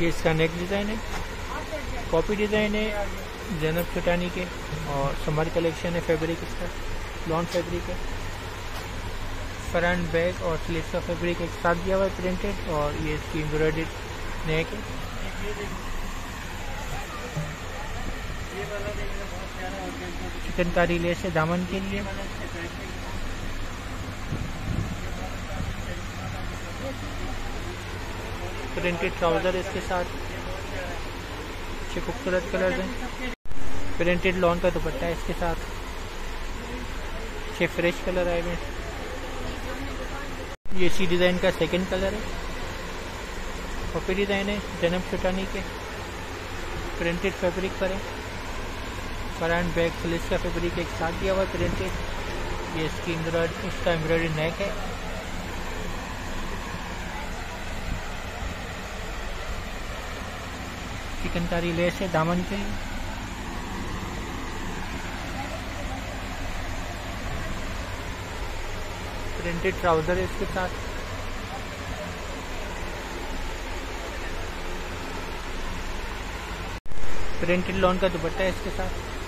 ये इसका neck design है। कॉपी डिज़ाइन है जैनब चटानी के और समर कलेक्शन है फैब्रिक इसका लॉन फैब्रिक है। फ्रंट बैक और स्लीव का फैब्रिक एक साथ दिया हुआ है प्रिंटेड और ये इसकी एम्ब्रॉयड नेक है। चिकनकारी लेस है दामन के लिए। प्रिंटेड ट्राउज़र इसके साथ। अच्छे खूबसूरत कलर हैं। प्रिंटेड लॉन का दुपट्टा है इसके साथ। अच्छे फ्रेश कलर आए हुए ये सी डिज़ाइन का सेकंड कलर है। कॉपी डिज़ाइन है, जन्म छुटानी के। प्रिंटेड फैब्रिक पर है। फ्रंट बैक पुलिस का फैब्रिक एक साथ दिया हुआ प्रिंटेड ये इसकी एम्ब्रॉयड इसका एम्ब्रॉयडरी नेक है। चिकनकारी लेस है दामन के प्रिंटेड ट्राउज़र है इसके साथ। प्रिंटेड लॉन का दुपट्टा है इसके साथ।